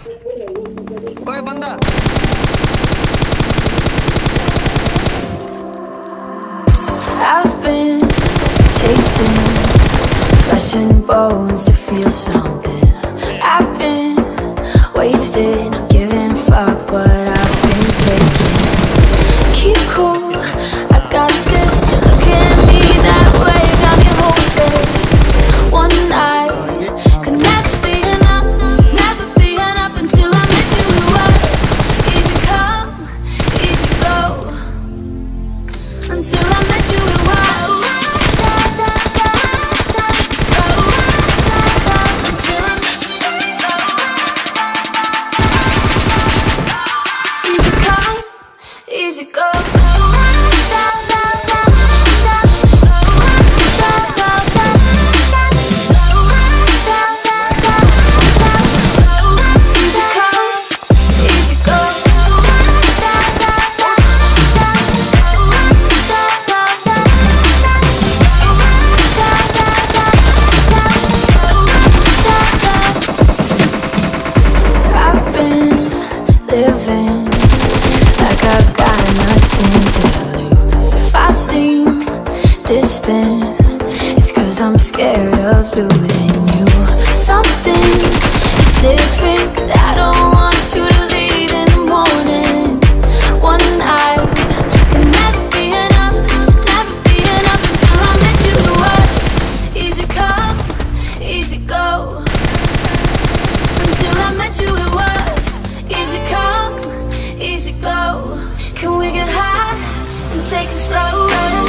कोई बंदा I've been chasing flesh and bones to feel something. I've been wasting I'm scared of losing you. Something is different, cause I don't want you to leave in the morning. One night can never be enough, never be enough until I met you. It was easy come, easy go. Until I met you, it was easy come, easy go. Can we get high and take it slow?